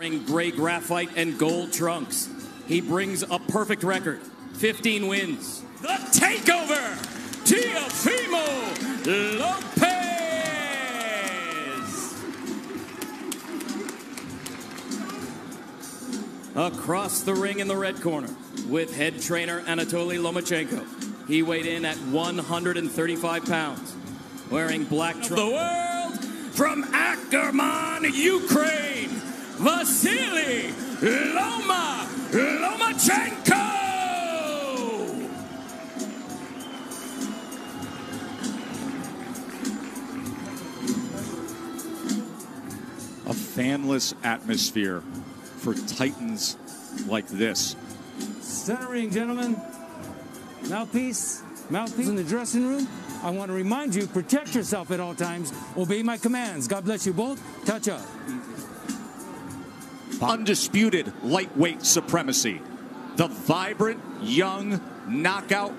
Wearing gray graphite and gold trunks. He brings a perfect record 15 wins. The takeover, Teofimo Lopez. Across the ring in the red corner with head trainer Anatoly Lomachenko. He weighed in at 135 pounds, wearing black trunks. The world from Ackerman, Ukraine, Vasily Loma Lomachenko. A fanless atmosphere for titans like this. Centering, gentlemen. Mouthpiece, mouthpiece in the dressing room. I want to remind you, protect yourself at all times. Obey my commands. God bless you both. Touch up. Undisputed lightweight supremacy. The vibrant, young knockout.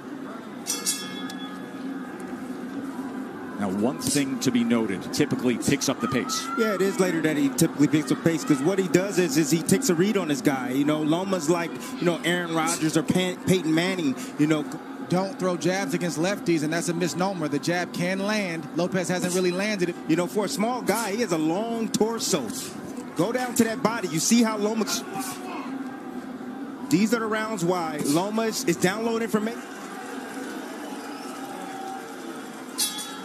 Now, one thing to be noted typically picks up the pace. Yeah, it is later that he typically picks up pace because what he does is, is he takes a read on his guy. You know, Loma's like, you know, Aaron Rodgers or Pan, Peyton Manning, you know. Don't throw jabs against lefties, and that's a misnomer. The jab can land. Lopez hasn't really landed it. You know, for a small guy, he has a long torso. Go down to that body. You see how Loma. These are the rounds why Loma is, is downloading information.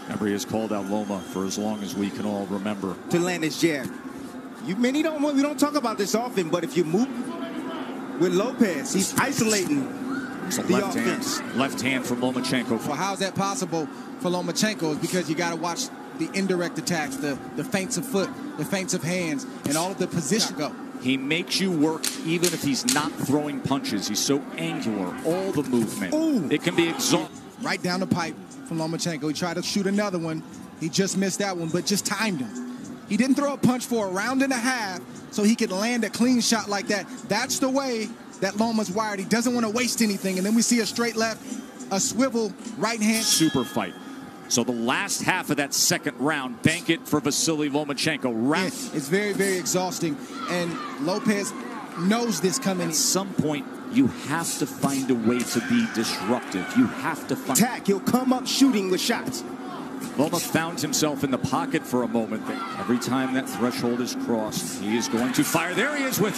Remember, he has called out Loma for as long as we can all remember. To land his jab. You many don't we don't talk about this often, but if you move with Lopez, he's isolating It's a the left offense. hand, left hand from Lomachenko. Well, how's that possible for Lomachenko? Is because you got to watch the indirect attacks, the, the feints of foot, the feints of hands, and all of the position go. He makes you work even if he's not throwing punches. He's so angular, all the movement. Ooh. It can be exhausting. Right down the pipe from Lomachenko. He tried to shoot another one. He just missed that one, but just timed him. He didn't throw a punch for a round and a half so he could land a clean shot like that. That's the way that Loma's wired. He doesn't want to waste anything. And then we see a straight left, a swivel right hand. Super fight. So the last half of that second round, bank it for Vasily Lomachenko. Yeah, it's very, very exhausting. And Lopez knows this coming. At some point, you have to find a way to be disruptive. You have to find. attack. He'll come up shooting with shots. Loma found himself in the pocket for a moment. Every time that threshold is crossed, he is going to fire. There he is with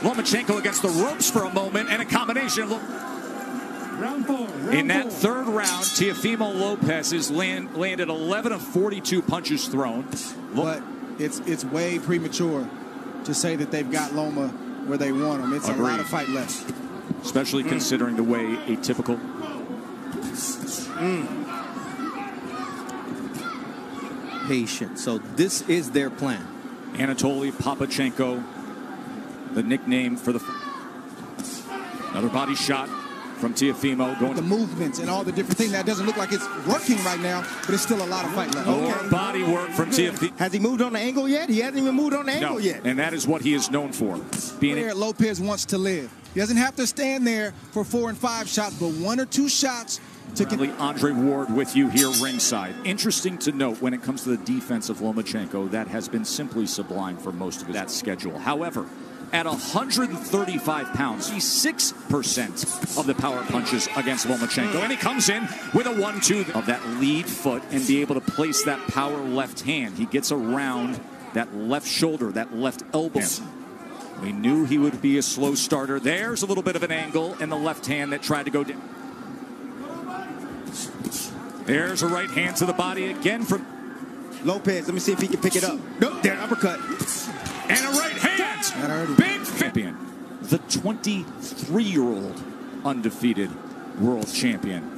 Lomachenko against the ropes for a moment, and a combination of. In that four. third round, Teofimo Lopez has land, landed 11 of 42 punches thrown. Lo- but it's it's way premature to say that they've got Loma where they want him. It's a lot of fight left. especially considering the way a typical. patient. So this is their plan. Anatoly Papachenko, the nickname for the. Another body shot from Teofimo going The movements and all the different things. That doesn't look like it's working right now, but it's still a lot of fight left. more body work from Teofimo. Has he moved on the angle yet? He hasn't even moved on the angle No, yet. and that is what he is known for. Being Where Lopez wants to live. He doesn't have to stand there for four and five shots, but one or two shots to Currently, Andre Ward with you here ringside. Interesting to note when it comes to the defense of Lomachenko, that has been simply sublime for most of that schedule. However, at 135 pounds, he's 6% of the power punches against Lomachenko. And he comes in with a 1 2 of that lead foot and be able to place that power left hand. He gets around that left shoulder, that left elbow. We knew he would be a slow starter. There's a little bit of an angle in the left hand that tried to go down. There's a right hand to the body again from Lopez, let me see if he can pick it up. Nope, there, uppercut. And a right hand. That hurt him. Big champion, the 23-year-old undefeated world champion.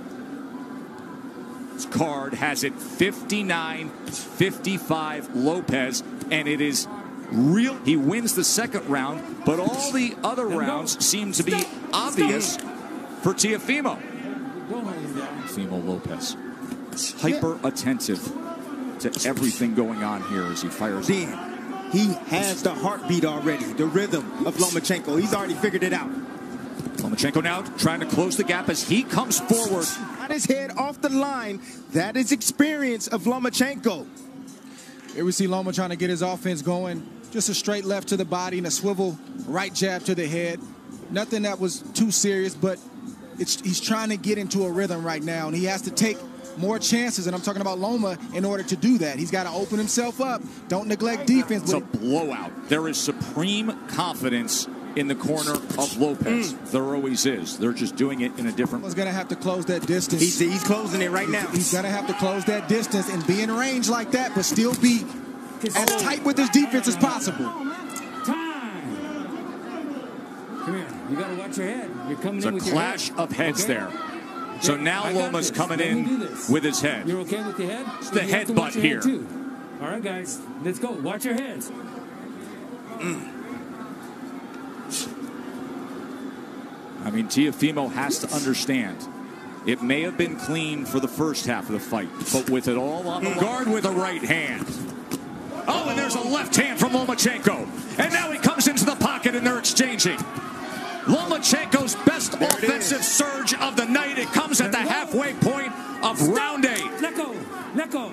His card has it 59-55 Lopez, and it is real. He wins the second round, but all the other rounds seem to be obvious for Teofimo. Teofimo Lopez, hyper attentive to everything going on here as he fires. Then he has the heartbeat already, the rhythm of Lomachenko. He's already figured it out. Lomachenko now trying to close the gap as he comes forward. Got his head off the line. That is experience of Lomachenko. Here we see Loma trying to get his offense going. Just a straight left to the body and a swivel right jab to the head. Nothing that was too serious, but he's trying to get into a rhythm right now, and he has to take more chances, and I'm talking about Loma, in order to do that. He's got to open himself up. Don't neglect defense. It's a blowout. There is supreme confidence in the corner of Lopez. Mm. There always is. They're just doing it in a different. He's going to have to close that distance. He's, he's closing it right now. He's going to have to close that distance and be in range like that, but still be as tight with his defense as possible. Time. Come here. You got to watch your head. You're coming it's in with your head. clash of heads okay. there. So now Loma's coming in with his head. You're okay with the head? It's the headbutt here. Head All right, guys, let's go. Watch your hands. Mm. I mean, Teofimo has to understand. It may have been clean for the first half of the fight, but with it all on the guard with a right hand. Oh, and there's a left hand from Lomachenko. And now he comes into the pocket and they're exchanging. Lomachenko's best there offensive surge of the night. It comes at the halfway point of Stop. round eight. Let go. Let go.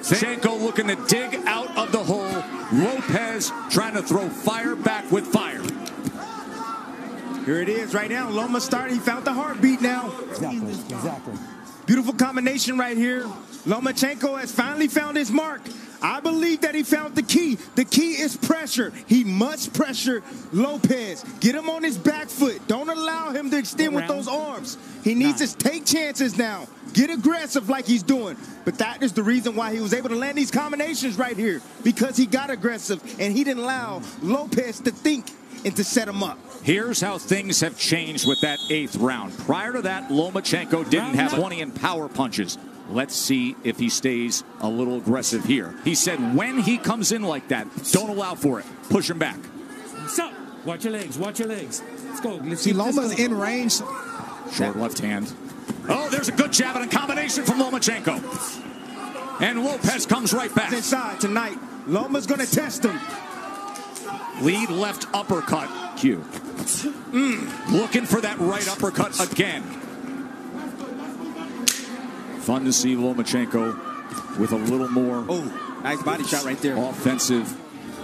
Shanko looking to dig out of the hole. Lopez trying to throw fire back with fire. Here it is right now. Loma started. He found the heartbeat now. Exactly. Exactly. Beautiful combination right here. Lomachenko has finally found his mark. I believe that he found the key. The key is pressure. He must pressure Lopez. Get him on his back foot. Don't allow him to extend with those arms. He needs Nine. to take chances now. Get aggressive like he's doing. But that is the reason why he was able to land these combinations right here. Because he got aggressive and he didn't allow Lopez to think and to set him up. Here's how things have changed with that eighth round. Prior to that, Lomachenko didn't have 20 in power punches. Let's see if he stays a little aggressive here. He said when he comes in like that, don't allow for it. Push him back. So, watch your legs. Watch your legs. Let's go. Let's see, Loma's in range. Short left hand. Oh, there's a good jab and a combination from Lomachenko. And Lopez comes right back. Inside tonight. Loma's going to test him. Lead left uppercut. Q. Mm, looking for that right uppercut again. Fun to see Lomachenko with a little more. Oh, nice body shot right there. Offensive.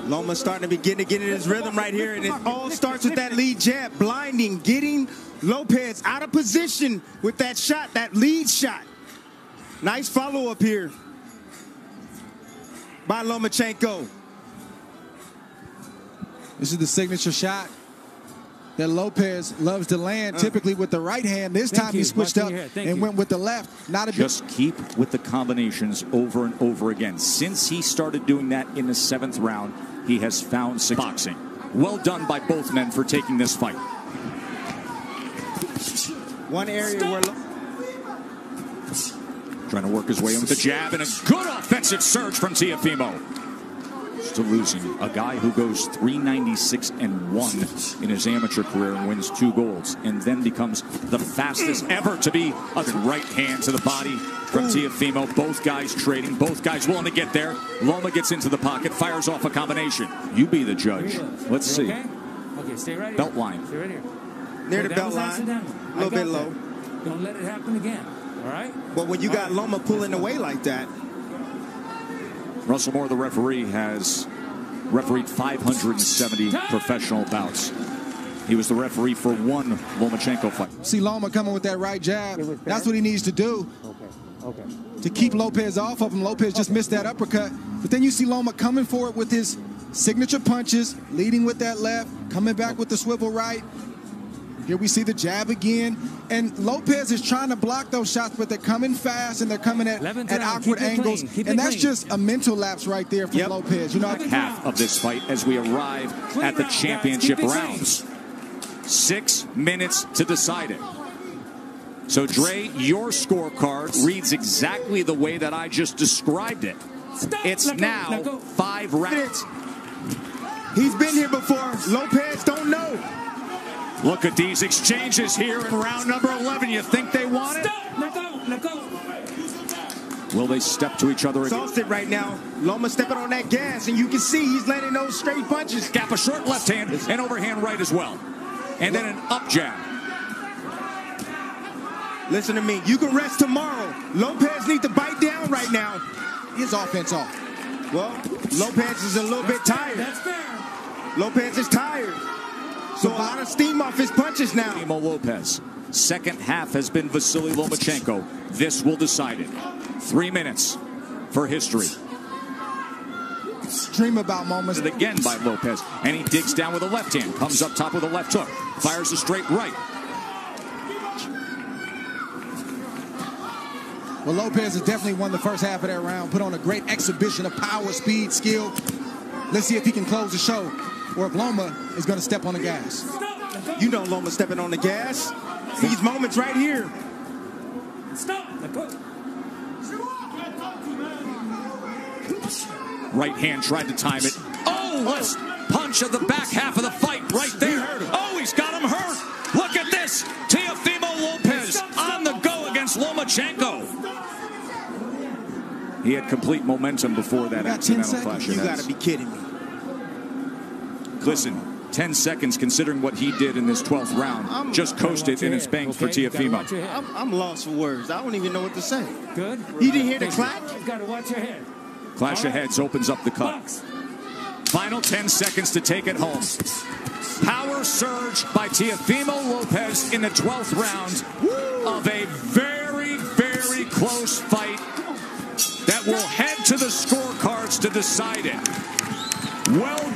Loma's starting to begin to get in his rhythm right here, and it all starts with that lead jab, blinding, getting Lopez out of position with that shot, that lead shot. Nice follow up here by Lomachenko. This is the signature shot that Lopez loves to land, uh, typically with the right hand. This time you. he switched up and you. went with the left. Not a Just keep with the combinations over and over again. Since he started doing that in the seventh round, he has found boxing. Well done by both men for taking this fight. One area Stop. where... Trying to work his way in with the jab and a good offensive surge from Teofimo to losing. A guy who goes 396 and 1 in his amateur career and wins two golds, and then becomes the fastest ever to be a right hand to the body from Teofimo. Both guys trading, both guys willing to get there. Loma gets into the pocket, fires off a combination. You be the judge. Let's see. Okay? okay, stay right here. Belt line. Stay right here. Near the belt line. A little bit low. Don't let it happen again. All right? But when you got. Loma pulling away like that, Russell Mora, the referee, has refereed 570 professional bouts. He was the referee for one Lomachenko fight. See Loma coming with that right jab. That's what he needs to do. Okay. Okay. To keep Lopez off of him. Lopez just missed that uppercut. But then you see Loma coming for it with his signature punches, leading with that left, coming back with the swivel right, here we see the jab again. And Lopez is trying to block those shots, but they're coming fast and they're coming at, at awkward angles. And that's clean. just a mental lapse right there from yep. Lopez. You know, half of this fight as we arrive at the championship rounds. Six minutes to decide it. So, Dre, your scorecard reads exactly the way that I just described it. Stop. It's let now go, five rounds. He's been here before. Lopez don't know. Look at these exchanges here in round number 11. You think they want it? Let go. Let go. Will they step to each other again? Exhausted right now. Loma stepping on that gas, and you can see he's landing those straight punches. Gap a short left hand and overhand right as well. And then an up jab. Listen to me. You can rest tomorrow. Lopez needs to bite down right now. His offense off. Well, Lopez is a little bit tired. That's fair. Lopez is tired. So a lot of steam off his punches now. Teofimo Lopez. Second half has been Vasily Lomachenko. This will decide it. Three minutes for history. Dream about moments. It again by Lopez, and he digs down with a left hand, comes up top with a left hook, fires a straight right. Well, Lopez has definitely won the first half of that round. Put on a great exhibition of power, speed, skill. Let's see if he can close the show, or if Loma is going to step on the gas. You know Loma stepping on the gas. These moments right here. Stop. Right hand tried to time it. Oh, left punch of the back half of the fight right there. Oh, he's got him hurt. Look at this. Teofimo Lopez on the go against Lomachenko. He had complete momentum before that got 10 accidental clash You got to be kidding me. Listen, 10 seconds considering what he did in this 12th round. Just coasted and it's banged for Okay, you gotta watch Teofimo. your head. I'm, I'm lost for words. I don't even know what to say. Good. You didn't hear the clap? You got to watch your head. Clash of heads opens up the cut. Box. Final 10 seconds to take it home. Power surge by Teofimo Lopez in the 12th round of a very, very close fight that will head to the scorecards to decide it. Well